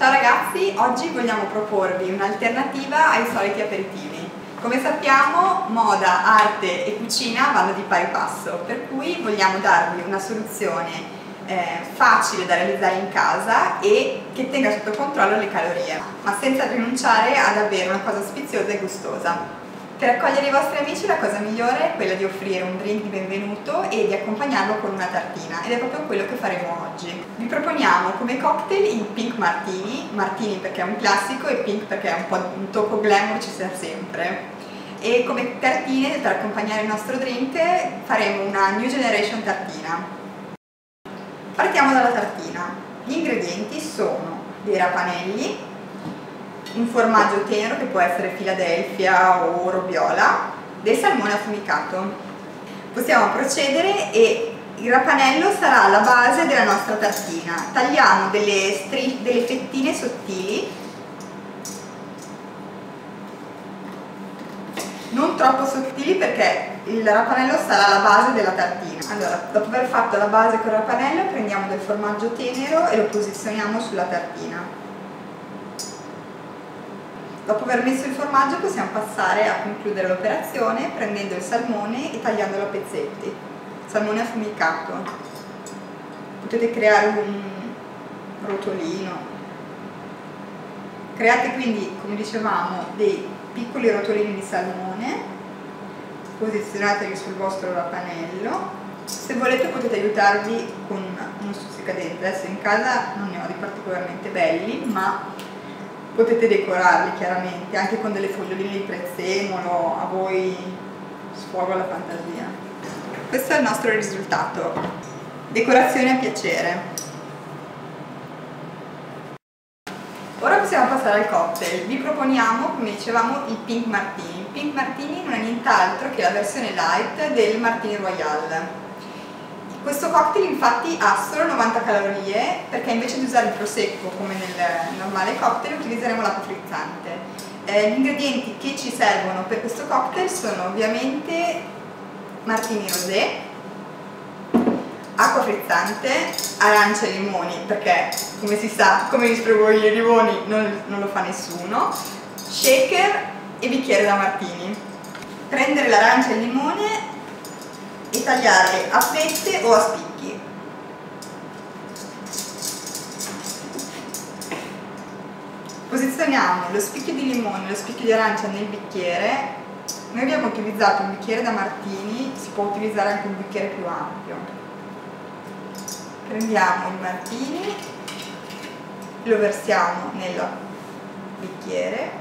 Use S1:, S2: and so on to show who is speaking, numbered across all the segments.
S1: Ciao ragazzi, oggi vogliamo proporvi un'alternativa ai soliti aperitivi. Come sappiamo moda, arte e cucina vanno di pari passo, per cui vogliamo darvi una soluzione eh, facile da realizzare in casa e che tenga sotto controllo le calorie, ma senza rinunciare ad avere una cosa sfiziosa e gustosa. Per accogliere i vostri amici la cosa migliore è quella di offrire un drink di benvenuto e di accompagnarlo con una tartina ed è proprio quello che faremo oggi. Vi proponiamo come cocktail il Pink Martini, Martini perché è un classico e Pink perché è un po' un tocco glamour ci sia sempre. E come tartine per accompagnare il nostro drink faremo una New Generation tartina. Partiamo dalla tartina. Gli ingredienti sono dei rapanelli, un formaggio tenero che può essere Philadelphia o Robiola, del salmone affumicato. Possiamo procedere e il rapanello sarà la base della nostra tartina. Tagliamo delle, delle fettine sottili, non troppo sottili perché il rapanello sarà la base della tartina. Allora, dopo aver fatto la base con il rapanello prendiamo del formaggio tenero e lo posizioniamo sulla tartina. Dopo aver messo il formaggio possiamo passare a concludere l'operazione prendendo il salmone e tagliandolo a pezzetti. Salmone affumicato. Potete creare un rotolino. Create quindi, come dicevamo, dei piccoli rotolini di salmone, posizionateli sul vostro rapanello. Se volete potete aiutarvi con uno stuzzicadente, adesso in casa non ne ho di particolarmente belli, ma potete decorarli chiaramente anche con delle foglioline di prezzemolo a voi sfogo la fantasia. Questo è il nostro risultato. Decorazione a piacere. Ora possiamo passare al cocktail. Vi proponiamo come dicevamo il pink martini. Il pink martini non è nient'altro che la versione light del martini royale questo cocktail infatti ha solo 90 calorie perché invece di usare il prosecco come nel normale cocktail utilizzeremo l'acqua frizzante. Eh, gli ingredienti che ci servono per questo cocktail sono ovviamente martini rosé, acqua frizzante, arance e limoni perché come si sa, come vi spiego io i limoni non, non lo fa nessuno, shaker e bicchiere da martini. Prendere l'arancia e il limone e tagliarle a fette o a spicchi. Posizioniamo lo spicchio di limone e lo spicchio di arancia nel bicchiere. Noi abbiamo utilizzato un bicchiere da martini, si può utilizzare anche un bicchiere più ampio. Prendiamo il martini, lo versiamo nel bicchiere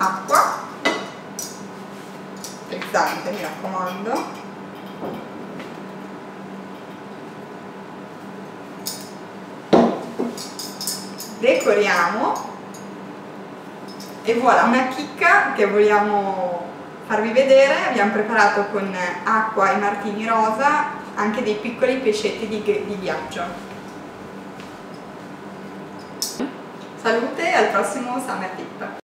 S1: acqua frizzante mi raccomando. Decoriamo. E voilà una chicca che vogliamo farvi vedere. Abbiamo preparato con acqua e martini rosa anche dei piccoli pescetti di, di ghiaccio salute al prossimo summer tip